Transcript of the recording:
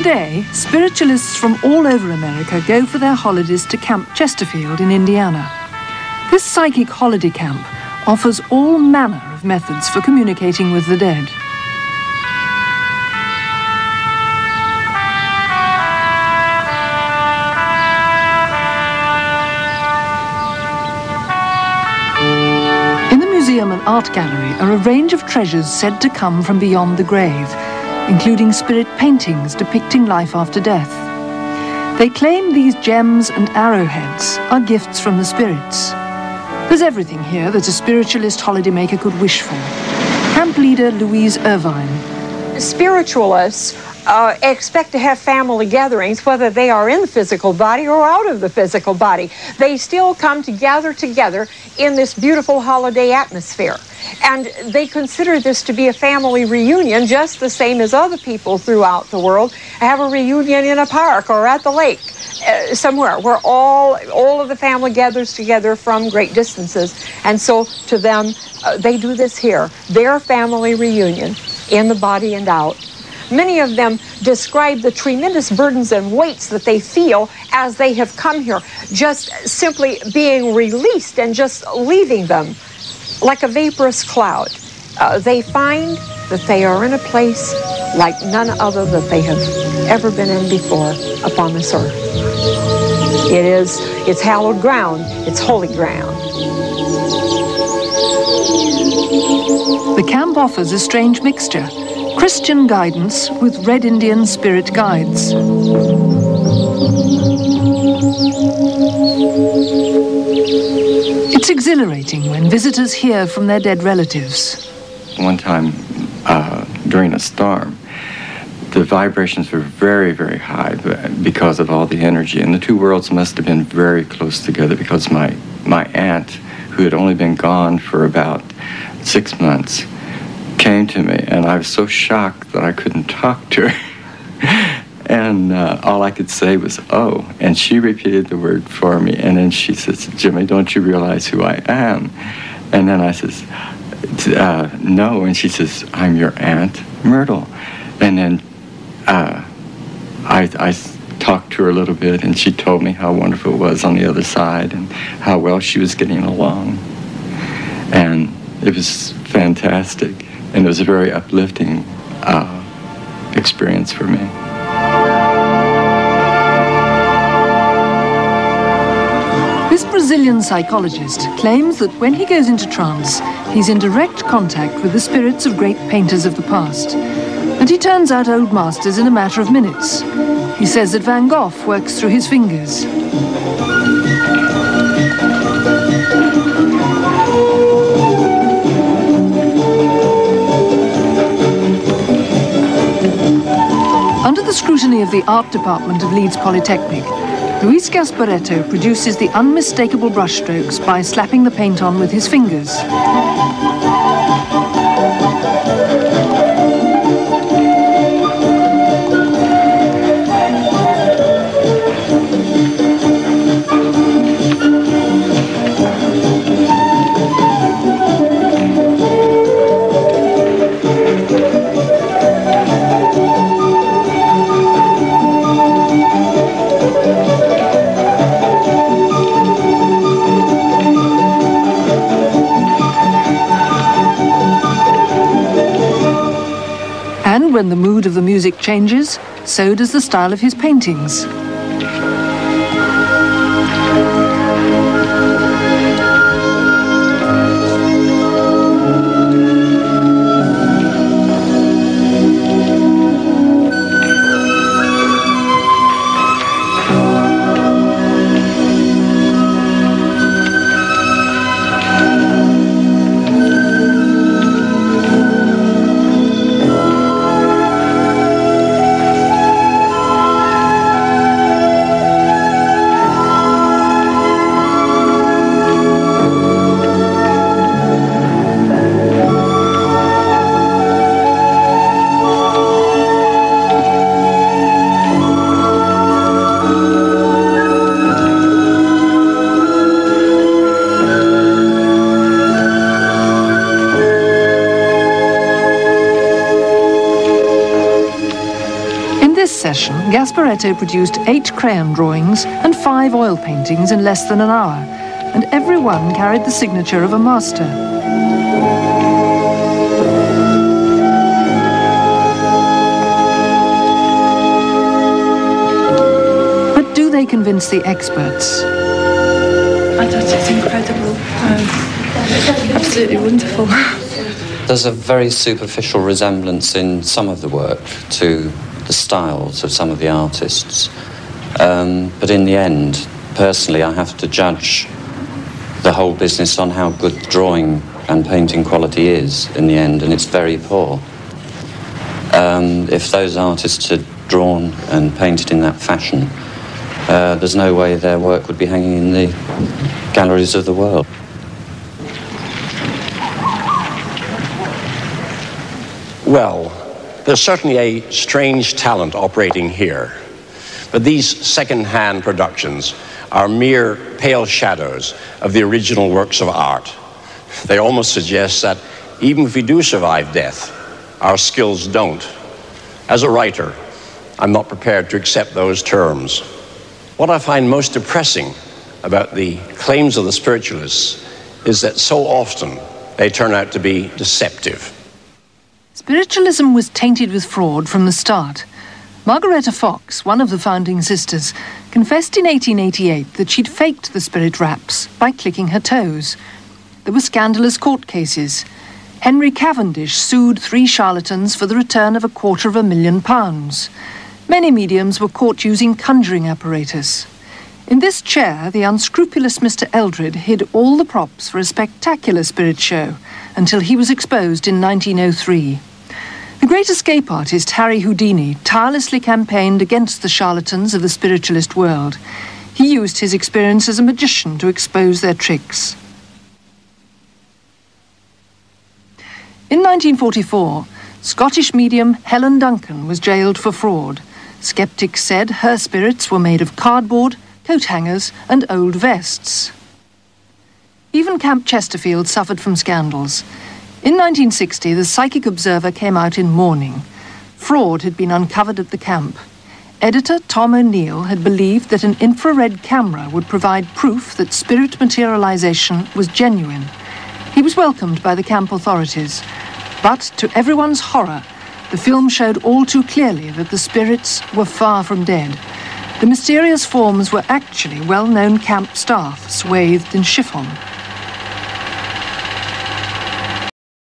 Today, spiritualists from all over America go for their holidays to Camp Chesterfield in Indiana. This psychic holiday camp offers all manner of methods for communicating with the dead. In the museum and art gallery are a range of treasures said to come from beyond the grave, including spirit paintings depicting life after death. They claim these gems and arrowheads are gifts from the spirits. There's everything here that a spiritualist holidaymaker could wish for. Camp leader Louise Irvine. Spiritualists uh, expect to have family gatherings, whether they are in the physical body or out of the physical body. They still come to gather together in this beautiful holiday atmosphere. And they consider this to be a family reunion, just the same as other people throughout the world have a reunion in a park or at the lake. Uh, somewhere where all all of the family gathers together from great distances and so to them uh, they do this here their family reunion in the body and out many of them describe the tremendous burdens and weights that they feel as they have come here just simply being released and just leaving them like a vaporous cloud uh, they find that they are in a place like none other that they have ever been in before upon this earth. It is, it's hallowed ground, it's holy ground. The camp offers a strange mixture Christian guidance with Red Indian spirit guides. It's exhilarating when visitors hear from their dead relatives. One time uh, during a storm, the vibrations were very, very high because of all the energy. And the two worlds must have been very close together because my, my aunt, who had only been gone for about six months, came to me. And I was so shocked that I couldn't talk to her. and uh, all I could say was, oh. And she repeated the word for me. And then she says, Jimmy, don't you realize who I am? And then I says, uh, no. And she says, I'm your aunt, Myrtle. And then uh, I, I talked to her a little bit, and she told me how wonderful it was on the other side and how well she was getting along. And it was fantastic, and it was a very uplifting uh, experience for me. This Brazilian psychologist claims that when he goes into trance, he's in direct contact with the spirits of great painters of the past. And he turns out old masters in a matter of minutes. He says that Van Gogh works through his fingers. Of the art department of Leeds Polytechnic, Luis Gasparetto produces the unmistakable brushstrokes by slapping the paint on with his fingers. When the mood of the music changes, so does the style of his paintings. Session, Gasparetto produced eight crayon drawings and five oil paintings in less than an hour, and every one carried the signature of a master. But do they convince the experts? I thought it's incredible. Um, absolutely wonderful. There's a very superficial resemblance in some of the work to the styles of some of the artists. Um, but in the end, personally, I have to judge the whole business on how good drawing and painting quality is in the end, and it's very poor. Um, if those artists had drawn and painted in that fashion, uh, there's no way their work would be hanging in the galleries of the world. Well, there's certainly a strange talent operating here. But these second-hand productions are mere pale shadows of the original works of art. They almost suggest that even if we do survive death, our skills don't. As a writer, I'm not prepared to accept those terms. What I find most depressing about the claims of the spiritualists is that so often they turn out to be deceptive. Spiritualism was tainted with fraud from the start. Margaretta Fox, one of the founding sisters, confessed in 1888 that she'd faked the spirit raps by clicking her toes. There were scandalous court cases. Henry Cavendish sued three charlatans for the return of a quarter of a million pounds. Many mediums were caught using conjuring apparatus. In this chair, the unscrupulous Mr. Eldred hid all the props for a spectacular spirit show until he was exposed in 1903. Great escape artist Harry Houdini tirelessly campaigned against the charlatans of the spiritualist world. He used his experience as a magician to expose their tricks. In 1944, Scottish medium Helen Duncan was jailed for fraud. Skeptics said her spirits were made of cardboard, coat hangers, and old vests. Even Camp Chesterfield suffered from scandals. In 1960, the Psychic Observer came out in mourning. Fraud had been uncovered at the camp. Editor Tom O'Neill had believed that an infrared camera would provide proof that spirit materialization was genuine. He was welcomed by the camp authorities. But to everyone's horror, the film showed all too clearly that the spirits were far from dead. The mysterious forms were actually well known camp staff swathed in chiffon.